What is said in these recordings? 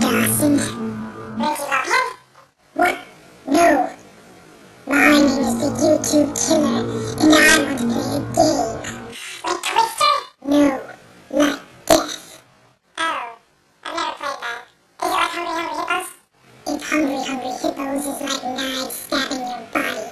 Dawson. Reggie Lopez? What? No. My name is the YouTube Killer, and I want to play a game. Like Twister? No, like Death. Oh, I've never played that. Is it like Hungry Hungry Hippos? If Hungry Hungry Hippos is like knives stabbing your body,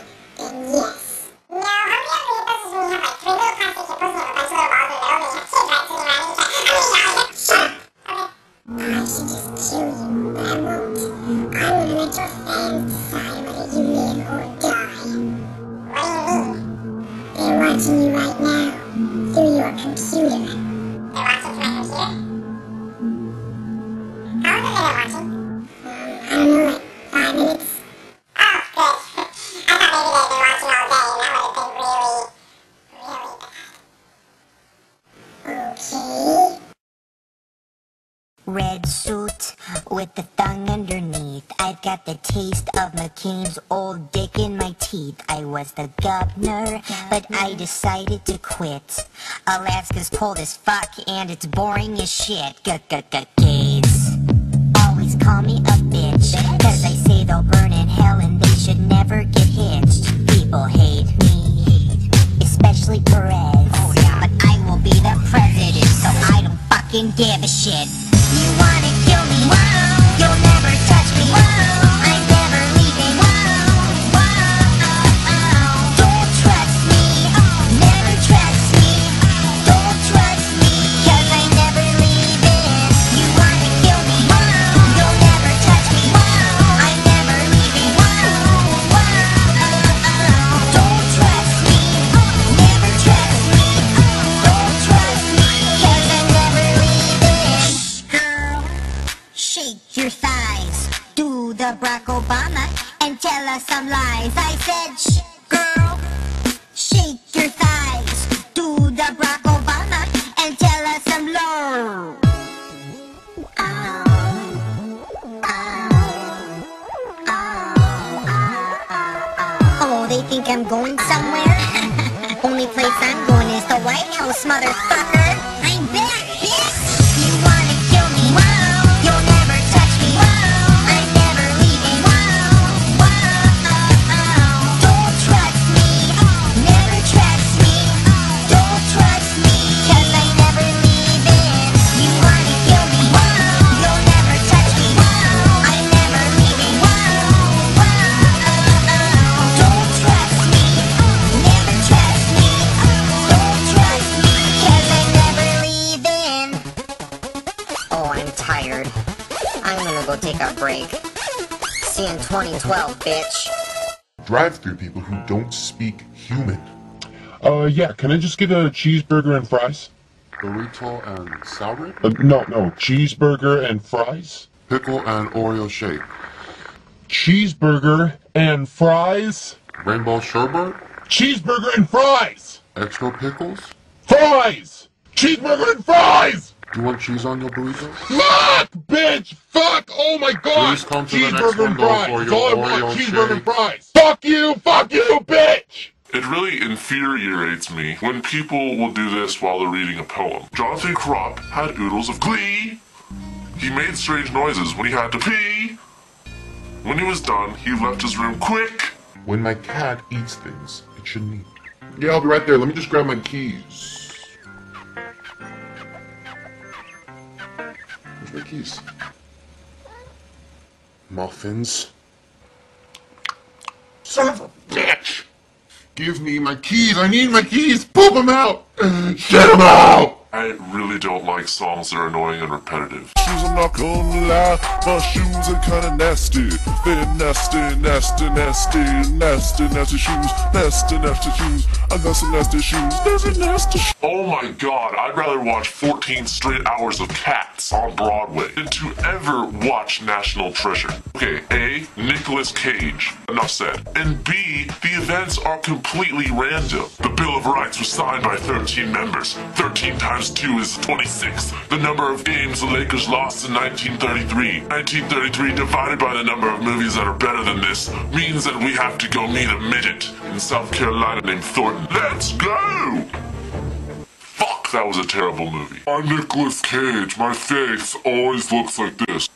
whether you live or die. They're watching you right now, through your computer. They're watching computer? How long they watching? Um, I don't know, like five minutes. Oh, good. I thought they'd been watching all day, and that would have been really, really bad. Okay. Red suit with the thong underneath. I've got the taste of McCain's old dick in my teeth. I was the governor, but I decided to quit. Alaska's cold as fuck and it's boring as shit. G-g-g-gays. Always call me a bitch, cause I say they'll burn in hell and they should never get hitched. People hate me, especially Perez. Oh, but I will be the president, so I don't fucking give a shit. The Barack Obama and tell us some lies. I said, Shh, girl, shake your thighs. Do the Barack Obama and tell us some low. Oh, they think I'm going somewhere? Only place I'm going is the White House, motherfucker. Take a break. See you in 2012, bitch. drive-through people who don't speak human. Uh, yeah, can I just get a cheeseburger and fries? Burrito and sour, Uh, no, no, cheeseburger and fries? pickle and Oreo shake, Cheeseburger and fries? rainbow sherbet, Cheeseburger and fries! extra pickles. Fries! Cheeseburger and fries! Do you want cheese on your burrito? Fuck, bitch! Fuck! Oh my god! Please come to the next Cheeseburger and window fries! for That's your all I want, cheeseburger shake. and fries! Fuck you! Fuck you, bitch! It really infuriates me when people will do this while they're reading a poem. Jonathan Kropp had oodles of glee. He made strange noises when he had to pee. When he was done, he left his room quick. When my cat eats things, it shouldn't eat. Yeah, I'll be right there. Let me just grab my keys. Keys? Muffins. Son of a bitch! Give me my keys. I need my keys. Poop them out. Shut them out. I really don't like songs that are annoying and repetitive. shoes, I'm not gonna lie. My shoes are kinda nasty. They're nasty, nasty, nasty, nasty, nasty shoes. Nasty, nasty shoes. I got some nasty shoes. Nasty, nasty shoes. Oh my god, I'd rather watch 14 straight hours of Cats on Broadway than to ever watch National Treasure. Okay, A, Nicolas Cage. Enough said. And B, the events are completely random. The Bill of Rights was signed by 13 members. 13 times 2 is 26. The number of games the Lakers lost in 1933. 1933 divided by the number of movies that are better than this means that we have to go meet a midget in South Carolina named Thornton. Let's go! Fuck! That was a terrible movie. I'm Nicolas Cage. My face always looks like this.